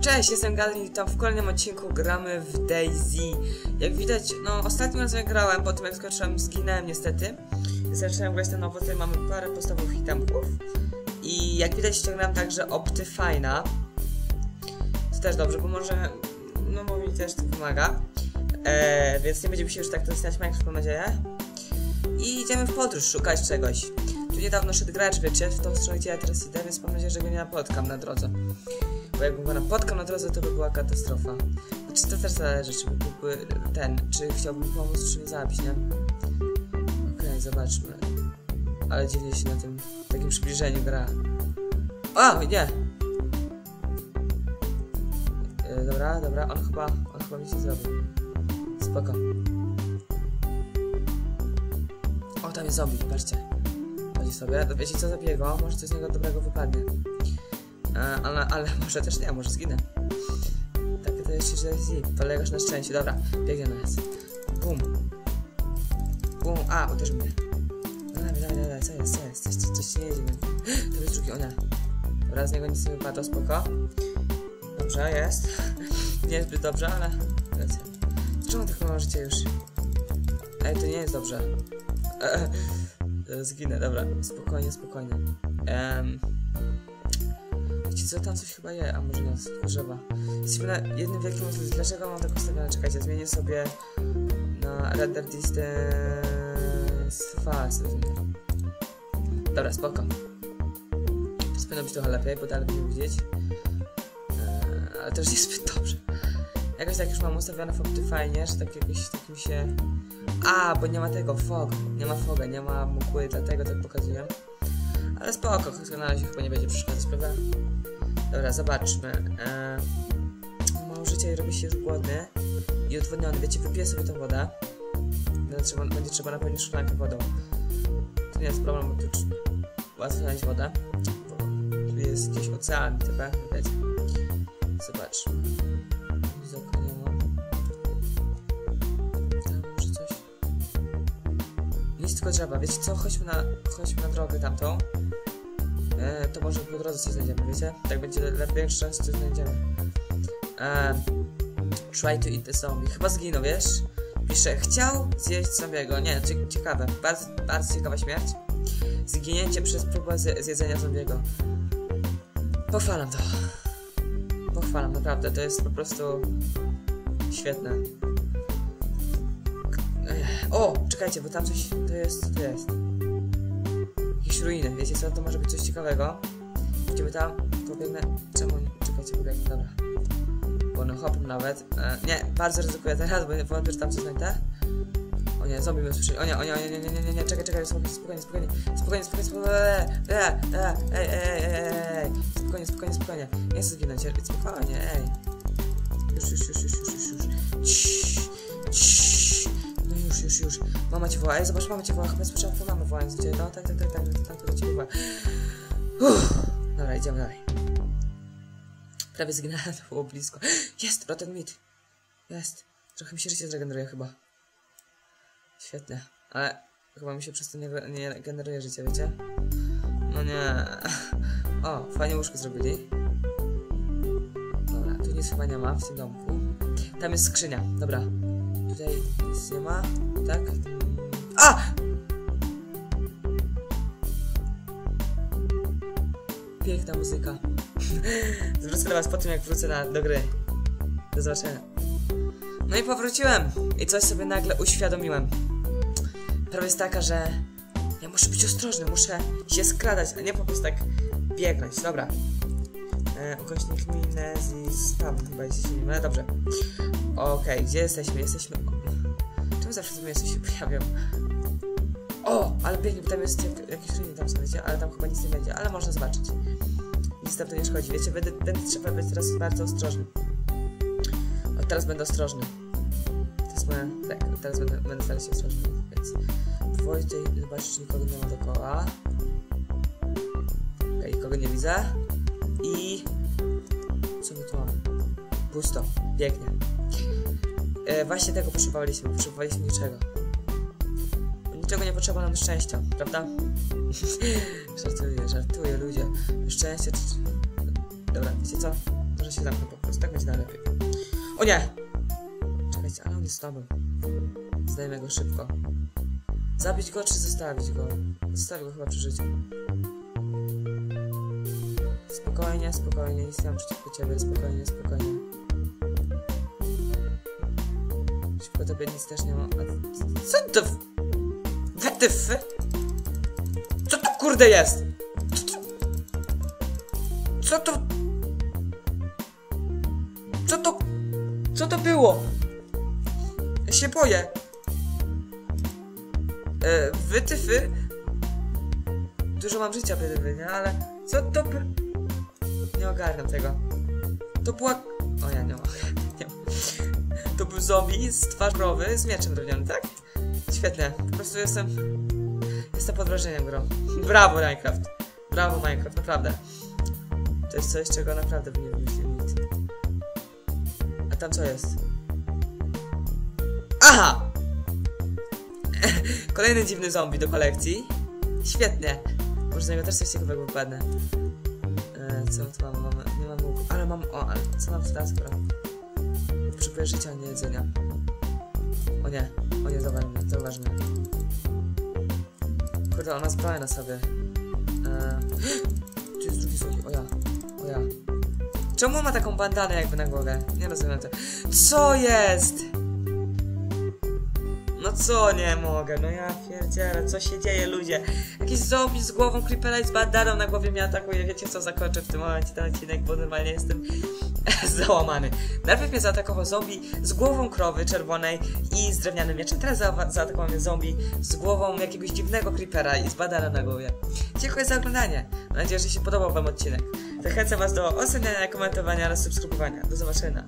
Cześć, jestem Galin i witam w kolejnym odcinku gramy w Daisy. Jak widać, no ostatnim razem grałem, po tym jak skończyłem, zginąłem niestety. Zacząłem grać na nowo, tutaj mamy parę podstawowych itemków. I jak widać ściągnąłem także Optifina. To też dobrze, bo może, no bo mi też to pomaga. Eee, więc nie będziemy się już tak dostać Minecraft, mam nadzieję. I idziemy w podróż, szukać czegoś. Tu niedawno szedł gracz, wiecie, w tą stronę gdzie ja teraz idę, więc mam nadzieję, że go nie napotkam na drodze. Bo jakbym go napotkał na drodze, to by była katastrofa. Znaczy to też zależy, czy byłby ten, czy chciałbym pomóc, czy mnie zabić, nie? Okej, zobaczmy. Ale dziwnie się na tym takim przybliżeniu gra. O, nie! E, dobra, dobra, on chyba, on chyba mi się zrobił. Spoko. O, tam jest zombie, patrzcie. Chodzi sobie, wiecie co, zabiję go, może coś z niego dobrego wypadnie. Ale, ale może też nie, może zginę. Takie to jeszcze źle polegasz na szczęście. Dobra, biegnie na nas. Bum. Bum. A, uderzył mnie. No dawaj, dawaj, co jest, co jest? Coś, coś, coś nie jedzie. To jest drugi, o nie. Dobra, z niego nic nie wypadło, spoko. Dobrze, jest. Niezbyt dobrze, ale lecę. Czemu tak mało życia już? Ej, to nie jest dobrze. Zginę, dobra, spokojnie, spokojnie. Ehm... Wiecie co, tam coś chyba je, a może nie, drzewa. Jesteśmy na jednym wielkim uzlu. Dlaczego mam tak ustawione? Czekajcie, zmienię sobie na render distance fast. Dobra, spoko. To powinno być trochę lepiej, bo dalej będziemy widzieć. Eee, ale też niezbyt dobrze. Jakoś tak już mam ustawione w Optifine, że tak jakoś tak mi się... A, bo nie ma tego, fog. Nie ma foga, nie ma mgły, dlatego tak pokazuję. Ale spoko, na razie chyba nie będzie przeszkadzać, prawda? Dobra, zobaczmy. Eee, mało życia i robi się już głodny i odwodniony. Wiecie, wypiję sobie tą wodę. Będzie trzeba, będzie trzeba napełnić szklankę wodą. To nie jest problem, bo tu łatwo znaleźć wodę. Tu jest gdzieś ocean, itp. Zobaczmy. Coś. Nic tylko drzewa. Wiecie co? Chodźmy na, chodźmy na drogę tamtą. E, to może po drodze coś znajdziemy, wiecie? Tak będzie lepiej szans, coś znajdziemy. E, try to eat the zombie. Chyba zginął, wiesz? Pisze, chciał zjeść zombiego. Nie, cie ciekawe. Bardzo, bardzo ciekawa śmierć. Zginięcie przez próbę zjedzenia zombiego. Pochwalam to. Pochwalam, naprawdę. To jest po prostu świetne. O, czekajcie, bo tam coś to jest, to jest? Ruiny, wiecie co? To może być coś ciekawego. Idziemy tam, pobiegnę. Czemu nie? Czekajcie, pobiegnę, dobra. Bo hopem nawet. E, nie, bardzo ryzykuję teraz, bo wątpię, że tam coś znajdę. O nie, zombie mnie usłyszeli. O nie, o nie, o nie, nie, nie, nie, nie, nie, czekaj, czekaj, spokojnie, spokojnie, spokojnie, spokojnie, spokojnie, spokojnie, ej, ej, ej, ej, spokojnie, spokojnie, spokojnie. Nie chcę zginąć, spokojnie, ej. Już, już, już, już, już. Mama cię woła, ej, zobacz, mama cię woła, chyba słyszałam twoją mamę wołając do ciebie. No, tak, tak, tak, tak, tak, tak, do ciebie woła. Dobra, idziemy dalej. Prawie zginąłem, to było blisko. Jest, rotten meat. Jest. Trochę mi się życie zregeneruje chyba. Świetnie. Ale chyba mi się przez to nie, nie generuje życie, wiecie? No nie. O, fajnie łóżko zrobili. Dobra, tu nic chyba nie ma w tym domku. Tam jest skrzynia, dobra. Tutaj nic nie ma, tak? A! Piękna muzyka. Zwrócę do was po tym, jak wrócę na, do gry. Do zobaczenia. No i powróciłem. I coś sobie nagle uświadomiłem. Prawie jest taka, że ja muszę być ostrożny, muszę się skradać, a nie po prostu tak biegnąć. Dobra. E, ukośnik Minezis Spawn chyba jest nie no dobrze. Okej, okay, gdzie jesteśmy? Jesteśmy... Czemu zawsze to miejsce się pojawią? O, ale pięknie, tam jest jak, jakieś ruiny tam wiecie? Ale tam chyba nic nie będzie, ale można zobaczyć. Nic tam to nie szkodzi, wiecie? Będę, będę trzeba być teraz bardzo ostrożny. O, teraz będę ostrożny. To jest moja... Tak, teraz będę, będę starać się ostrożny, więc... Dwoje tutaj zobaczyć, czy nikogo nie ma dookoła. Okej, okay, nikogo nie widzę. I... Co my tu mamy? Pusto. Pięknie. E, właśnie tego potrzebowaliśmy. Potrzebowaliśmy niczego. Niczego nie potrzeba nam szczęścia, prawda? żartuję, żartuję, ludzie. Szczęście... Dobra, wiecie co? Może się zamknę po prostu, tak będzie najlepiej. O nie! Czekajcie, ale on jest słaby. Zdajemy go szybko. Zabić go czy zostawić go? Zostawię go chyba przy życiu. Spokojnie, spokojnie, nic nie mam przeciwko ciebie, spokojnie, spokojnie. Przeciwko tobie nic też nie mam. A co to? WTF? Co to kurde jest? Co to? Co to? Co to? Było? Ja się boję. E, wytyfy? Dużo mam życia, wytyfy, nie? Ale co to. Nie ogarniam tego. To była... O, ja nie mam. To był zombie z twarzowy z mieczem drewnianym, tak? Świetnie. Po prostu jestem... Jestem pod wrażeniem grą. Brawo, Minecraft. Brawo, Minecraft, naprawdę. To jest coś, czego naprawdę by nie wymyślił nic. A tam co jest? Aha! Kolejny dziwny zombie do kolekcji. Świetnie. Może z niego też coś ciekawego wypadnie. E, co tu mam? Mamy, nie mam łuku. Ale mam... O, ale co mam teraz? Skoro... Potrzebuję życia, nie jedzenia. O nie. O nie, mnie, zauważ mnie. Kurde, on ma na sobie. E... Tu jest drugi zombie. O ja. O ja. Czemu ma taką bandanę jakby na głowie? Nie rozumiem tego. Co jest? No co nie mogę, no ja pierdzielę, co się dzieje ludzie? Jakiś zombie z głową creepera i z bandaną na głowie mnie atakuje, wiecie co, zakończę w tym momencie ten odcinek, bo normalnie jestem załamany. Najpierw mnie zaatakował zombie z głową krowy czerwonej i z drewnianym mieczem, teraz za zaatakował mnie zombie z głową jakiegoś dziwnego creepera i z bandaną na głowie. Dziękuję za oglądanie, mam nadzieję, że się podobał wam odcinek. Zachęcam was do oceniania, komentowania oraz subskrybowania. Do zobaczenia.